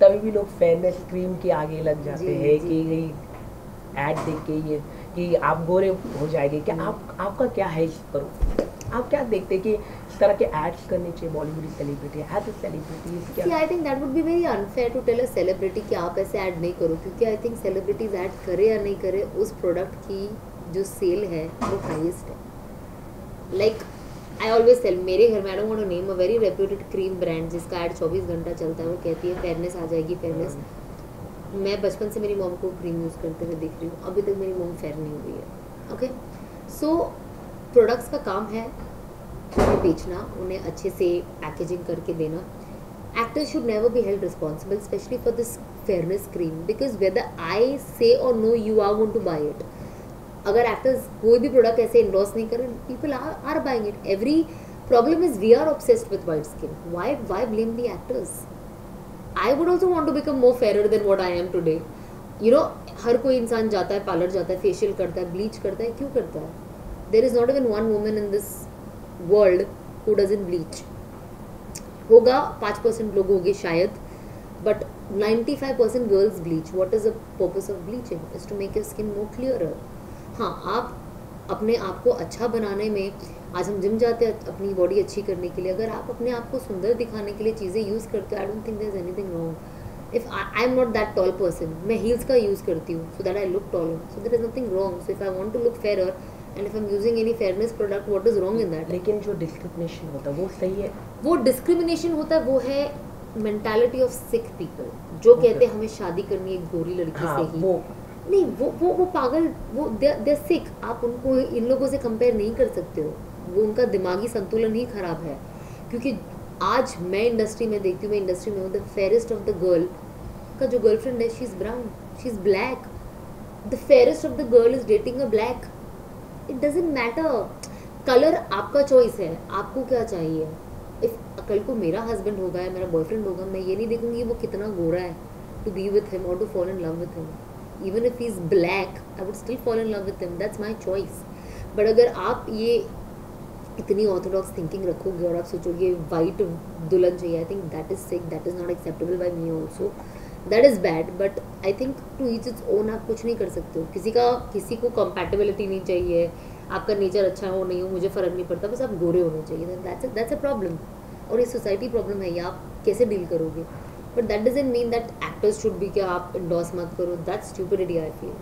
भी लोग fairness cream के आगे लग जाते हैं। कि एड देख के ये कि आप गोरे हो जाएँगे क्या। आप आपका क्या है इस पर आप क्या देखते हैं कि इस तरह के एड्स करने चाहिए Bollywood celebrity as a celebrity क्या I think that would be very unfair to tell a celebrity कि आप ऐसे ऐड नहीं करो क्योंकि आई थिंक सेलिब्रिटीज ऐड करे या नहीं करे उस प्रोडक्ट की जो सेल है वो हाईएस्ट है लाइक आई ऑलवेज टेल मेरे घर में I don't name a very reputed cream brand जिसका ऐड 24 घंटा चलता है, वो कहती है फेयरनेस आ जाएगी फेयरनेस मैं बचपन से मेरी मॉम को क्रीम यूज़ करते हुए देख रही हूँ, अभी तक मेरी मॉम फेयर नहीं हुई है ओके सो प्रोडक्ट्स का काम है उन्हें बेचना, उन्हें अच्छे से पैकेजिंग करके देना। Actors should never be held responsible, especially for this fairness cream, because whether I say or no, you are going to buy it अगर एक्टर्स कोई भी प्रोडक्ट ऐसे इंडोर्स नहीं करें people are are buying it every problem is we are obsessed with white skin why why blame the actors I would also want to become more fair than what I am today you know हर कोई इंसान जाता है parlour जाता है facial करता है bleach करता है, क्यों करता है? There is not even one woman in this world who doesn't bleach होगा पाँच परसेंट लोग होंगे शायद but 95% percent girls bleach what is the purpose of bleaching is to make your skin more clear हाँ आप अपने आप को अच्छा बनाने में आज हम जिम जाते हैं अपनी बॉडी अच्छी करने के लिए अगर आप अपने आप को सुंदर दिखाने के लिए चीज़ें यूज़ करते हो I don't think there is anything wrong if I am not that tall person मैं हील्स का यूज़ करती हूँ so that I look taller so there is nothing wrong so if I want to look fair and if I am using any fairness product what is wrong in that लेकिन जो discrimination होता है वो सही है? वो discrimination होता है वो है मेंटालिटी ऑफ़ सिक पीपल जो Okay. कहते हैं हमें शादी करनी है एक गोरी लड़की हाँ से ही। वो नहीं, वो वो वो पागल, वो दे सिक आप उनको इन लोगों से कंपेयर नहीं कर सकते हो। वो उनका दिमागी संतुलन ही खराब है। क्योंकि आज मैं इंडस्ट्री में देखती हूँ, मैं इंडस्ट्री में हूँ the fairest of the girl का जो गर्लफ्रेंड है she is brown she is black the fairest of the girl is dating a black it doesn't matter colour आपका चॉइस है। आपको क्या चाहिए? इफ़ कल को मेरा हस्बैंड होगा या मेरा बॉयफ्रेंड होगा, मैं ये नहीं देखूँगी वो कितना गोरा है टू बी विथ हिम और to fall in love with him even if is black I would still fall in love with him that's my choice but अगर आप ये इतनी ऑर्थोडॉक्स थिंकिंग रखोगे और आप सोचोगे वाइट दुल्हन चाहिए I think that is sick that is not acceptable by me also that is bad but I think to each its own आप कुछ नहीं कर सकते हो। किसी का, किसी को कंपैटिबिलिटी नहीं चाहिए, आपका नेचर अच्छा हो, नहीं हो, मुझे फ़र्क नहीं पड़ता, बस आप गोरे होने चाहिए। दैट्स दैट्स अ प्रॉब्लम और ये सोसाइटी प्रॉब्लम है, ये आप कैसे डील करोगे? But that doesn't mean that actors should भी कि आप इंडोर्स मत करो. That's stupidity I feel